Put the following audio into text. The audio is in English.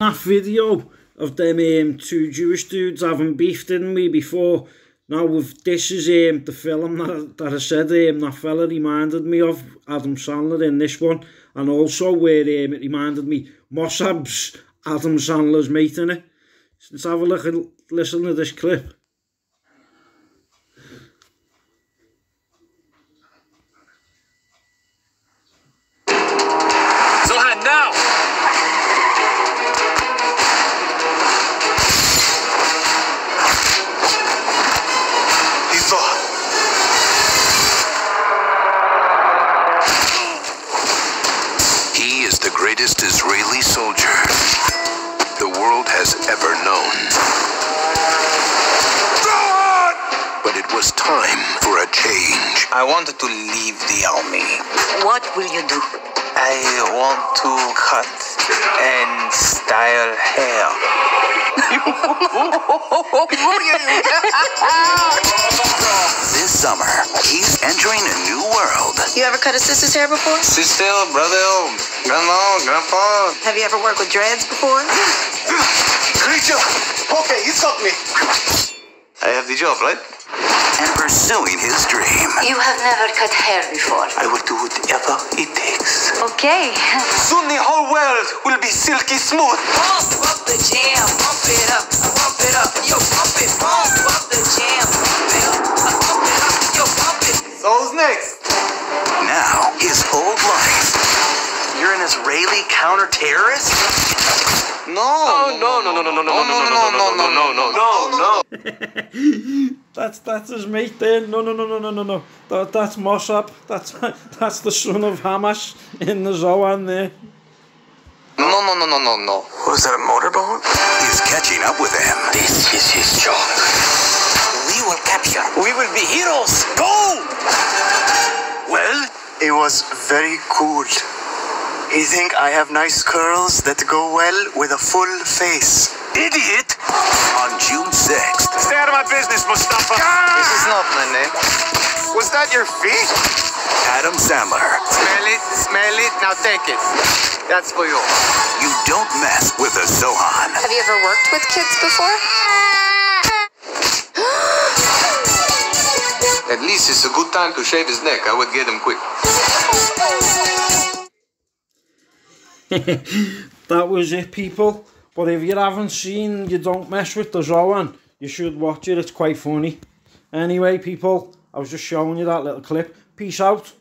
that video of them um, two Jewish dudes having beef, didn't we, before? Now, with this is um, the film that, that I said, um, that fella reminded me of Adam Sandler in this one, and also where um, it reminded me Mossab's Adam Sandler's mate in it. Let's have a look and listen to this clip. Israeli soldier the world has ever known. But it was time for a change. I wanted to leave the army. What will you do? I want to cut and style hair. this summer, he's entering a new world. You ever cut a sister's hair before? Sister, brother, grandma, grandpa. Have you ever worked with dreads before? Creature! Okay, he's got me. I have the job, right? And pursuing his dream. You have never cut hair before. I will do whatever it takes. Okay. Soon the whole world will be silky smooth. Pump up the jam, pump it up, Now, his old life. You're an Israeli counter-terrorist? No. Oh, no, no, no, no, no, no, no, no, no, no, no, no, no, no. That's that's his mate there. No, no, no, no, no, no, no. That, that's Mosab. That's that's the son of Hamas in the Zohan there. No, no, no, no, no, no. Was that a motorboat? He's catching up with him. This is his job. We will capture. We will be heroes. Go! Well, it was very cool. You think I have nice curls that go well with a full face? Idiot! On June 6th. Stay out of my business, Mustafa. This is ah! not my name. Was that your feet? Adam Sandler. Smell it, smell it, now take it. That's for you. You don't mess with a Zohan. Have you ever worked with kids before? At least it's a good time to shave his neck. I would get him quick. That was it, people. But if you haven't seen You Don't Mess With the Zohan, you should watch it. It's quite funny. Anyway, people, I was just showing you that little clip. Peace out.